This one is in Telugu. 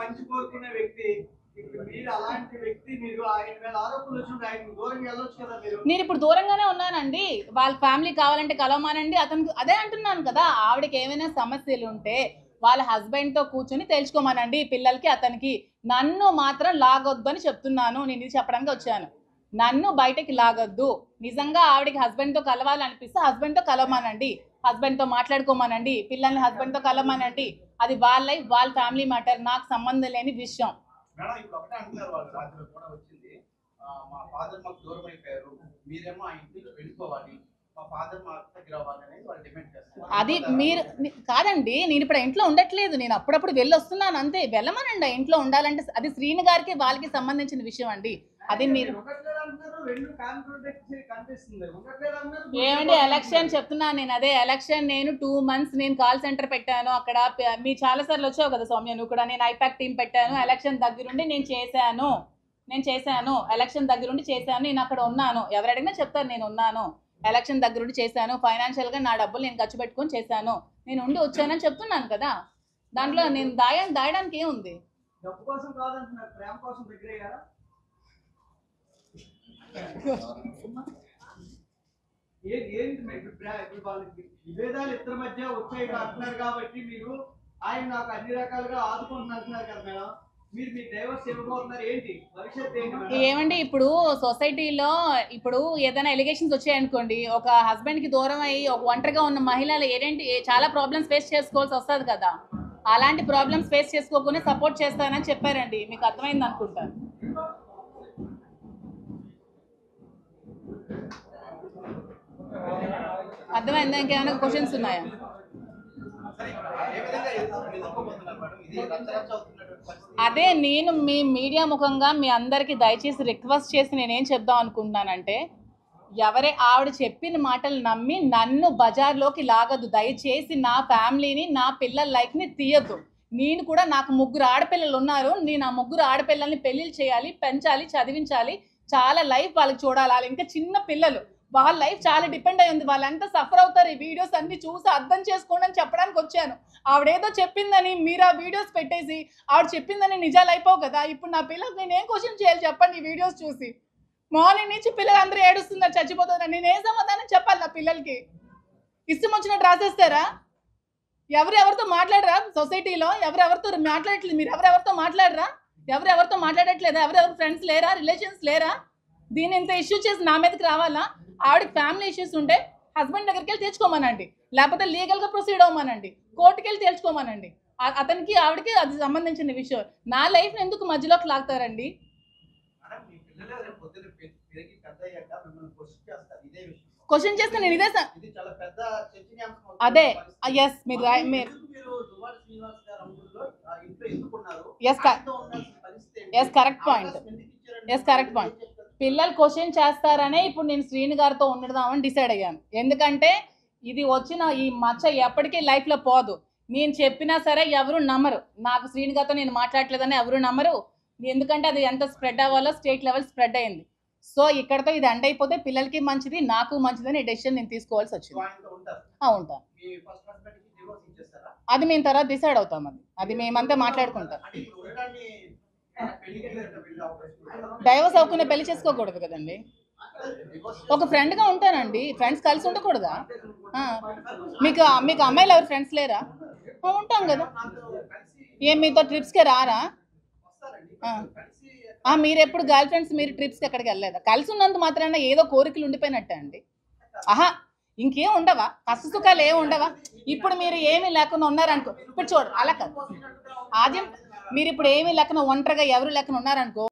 మంచి కోరుకునే వ్యక్తి నేను ఇప్పుడు దూరంగానే ఉన్నానండి. వాళ్ళ ఫ్యామిలీ కావాలంటే కలవమానండి. అతనికి అదే అంటున్నాను కదా ఆవిడకి ఏమైనా సమస్యలు ఉంటే వాళ్ళ హస్బెండ్తో కూర్చొని తెలుసుకోమానండి పిల్లలకి అతనికి నన్ను మాత్రం లాగొద్దు అని చెప్తున్నాను. నేను ఇది చెప్పడానికి వచ్చాను. నన్ను బయటకి లాగొద్దు. నిజంగా ఆవిడకి హస్బెండ్తో కలవాలనిపిస్తే హస్బెండ్తో కలవమానండి. హస్బెండ్తో మాట్లాడుకోమనండి. పిల్లల్ని హస్బెండ్తో కలవమానండి. అది వాళ్ళ లైఫ్ వాళ్ళ ఫ్యామిలీ మ్యాటర్ నాకు సంబంధం లేని విషయం. అది మీరు కాదండి నేను ఇప్పుడు ఇంట్లో ఉండట్లేదు. నేను అప్పుడప్పుడు వెళ్ళి వస్తున్నాను అంతే. వెళ్ళమనండి ఇంట్లో ఉండాలంటే అది శ్రీను గారికి వాళ్ళకి సంబంధించిన విషయం అండి. అది మీరు ఏమండి ఎలక్షన్ చెప్తున్నాను నేను. అదే ఎలక్షన్ నేను టూ మంత్స్ నేను కాల్ సెంటర్ పెట్టాను. అక్కడ మీ చాలా సార్లు వచ్చావు కదా సౌమ్య నువ్వు కూడా నేను ఐపాక్ టీం పెట్టాను. ఎలక్షన్ దగ్గరుండి నేను చేశాను. నేను చేశాను. ఎలక్షన్ దగ్గరుండి చేశాను. నేను అక్కడ ఉన్నాను. ఎవరు అడిగినా చెప్తారు నేను ఉన్నాను. ఎలక్షన్ దగ్గరుండి చేశాను. ఫైనాన్షియల్గా నా డబ్బులు నేను ఖర్చు పెట్టుకొని చేశాను. నేను ఉండి వచ్చానని చెప్తున్నాను కదా. దాంట్లో నేను దాయ దాయడానికి ఏముంది? డబ్బు కోసం కాదంటున్నారు. ప్రేమ కోసం దగ్గర అయ్యారా ఏంటి మీ అభిప్రాయం ఇప్పుడు వాళ్ళకి విభేదాలు ఇద్దరి మధ్య వచ్చాయి అంటున్నారు కాబట్టి మీరు ఆయన నాకు అన్ని రకాలుగా ఆదుకుంటున్నారు కదా మేడం. మేడం? ఏమండి ఇప్పుడు సొసైటీలో ఇప్పుడు ఏదైనా ఎలిగేషన్స్ వచ్చాయనుకోండి ఒక హస్బెండ్కి దూరం అయ్యి ఒక ఒంటరిగా ఉన్న మహిళలు ఏంటి చాలా ప్రాబ్లమ్స్ ఫేస్ చేసుకోవాల్సి వస్తుంది కదా. అలాంటి ప్రాబ్లమ్స్ ఫేస్ చేసుకోకుండా సపోర్ట్ చేస్తానని చెప్పారండి. మీకు అర్థమైంది అనుకుంటాను అర్థమైందా? ఇంకేమైనా క్వశ్చన్స్ ఉన్నాయా? అదే నేను మీ మీడియా ముఖంగా మీ అందరికీ దయచేసి రిక్వెస్ట్ చేసి నేనేం చెప్దాం అనుకుంటున్నానంటే ఎవరే ఆవిడ చెప్పిన మాటలు నమ్మి నన్ను బజార్లోకి లాగదు. దయచేసి నా ఫ్యామిలీని నా పిల్లల లైఫ్ని తీయద్దు. నేను కూడా నాకు ముగ్గురు ఆడపిల్లలు ఉన్నారు. నేను ఆ ముగ్గురు ఆడపిల్లల్ని పెళ్ళిళ్ళు చేయాలి పెంచాలి చదివించాలి. చాలా లైఫ్ వాళ్ళకి చూడాలి. ఇంకా చిన్న పిల్లలు. వాళ్ళ లైఫ్ చాలా డిపెండ్ అయ్యింది. వాళ్ళంతా సఫర్ అవుతారు. ఈ వీడియోస్ అన్ని చూసి అర్థం చేసుకోండి అని చెప్పడానికి వచ్చాను. ఆవిడేదో చెప్పిందని మీరు ఆ వీడియోస్ పెట్టేసి ఆవిడ చెప్పిందని నిజాలు అయిపోవు కదా. ఇప్పుడు నా పిల్లలకు నేను ఏం క్వశ్చన్ చేయాలి చెప్పండి ఈ వీడియోస్ చూసి? మార్నింగ్ నుంచి పిల్లలందరూ ఏడుస్తున్నారు చచ్చిపోతున్నారు. నేను ఏం సమాధానం చెప్పాలి నా పిల్లలకి? ఇష్టం వచ్చినట్టు రాసేస్తారా? ఎవరెవరితో మాట్లాడరా సొసైటీలో? ఎవరెవరితో మాట్లాడట్లేదు? మీరు ఎవరెవరితో మాట్లాడరా? ఎవరెవరితో మాట్లాడట్లేదా? ఎవరెవరు ఫ్రెండ్స్ లేరా? రిలేషన్స్ లేరా? దీని ఇంత ఇష్యూ చేసి నా మీదకి రావాలా? ఆవిడకి ఫ్యామిలీ ఇష్యూస్ ఉంటే హస్బెండ్ దగ్గరికి వెళ్ళి తెచ్చుకోమనండి. లేకపోతే లీగల్గా ప్రొసీడ్ అవ్వమనండి. కోర్టుకి వెళ్ళి తెచ్చుకోమనండి అతనికి ఆవిడకి అది సంబంధించిన విషయం. నా లైఫ్ ఎందుకు మధ్యలోకి లాగుతారండి? క్వశ్చన్ చేస్తే నేను ఇదే అదే. ఎస్ మీరు మీరు ఎందుకు మీరు దువ్వాడ శ్రీనివాస్ గారు అంగుల్లో పిల్లలు క్వశ్చన్ చేస్తారనే ఇప్పుడు నేను శ్రీని గారితో ఉండదామని డిసైడ్ అయ్యాను. ఎందుకంటే ఇది వచ్చిన ఈ మచ్చ ఎప్పటికీ లైఫ్లో పోదు. నేను చెప్పినా సరే ఎవరు నమ్మరు. నాకు శ్రీని గారితో నేను మాట్లాడలేదని ఎవరు నమ్మరు. ఎందుకంటే అది ఎంత స్ప్రెడ్ అవ్వాలో స్టేట్ లెవెల్ స్ప్రెడ్ అయింది. సో ఇక్కడతో ఇది ఎండ్ అయిపోతే పిల్లలకి మంచిది నాకు మంచిదని డెసిషన్ నేను తీసుకోవాల్సి వచ్చింది. ఉంటాను. అది మేము తర్వాత డిసైడ్ అవుతాం అది. అది మేమంతా మాట్లాడుకుంటాం. డైవర్స్ అవ్వకుండా పెళ్ళి చేసుకోకూడదు కదండి. ఒక ఫ్రెండ్గా ఉంటానండి. ఫ్రెండ్స్ కలిసి ఉండకూడదా? మీకు మీకు అమ్మాయిలు ఎవరు? ఫ్రెండ్స్ లేరా? ఉంటాం కదా. ఏం మీతో ట్రిప్స్కే రారా? మీరు ఎప్పుడు గర్ల్ ఫ్రెండ్స్ మీరు ట్రిప్స్కి ఎక్కడికి వెళ్ళలేదా? కలిసి ఉన్నంత మాత్రాన ఏదో కోరికలు ఉండిపోయినట్టే అండి. ఆహా ఇంకేం ఉండవా? కష్ట సుఖాలు ఏం ఉండవా? ఇప్పుడు మీరు ఏమీ లేకుండా ఉన్నారనుకో ఇప్పుడు చూడు అలా కాదు. ఆద్యం మీరు ఇప్పుడు ఏమీ లెక్కన ఒంటరిగా ఎవరు లెక్కన ఉన్నారనుకో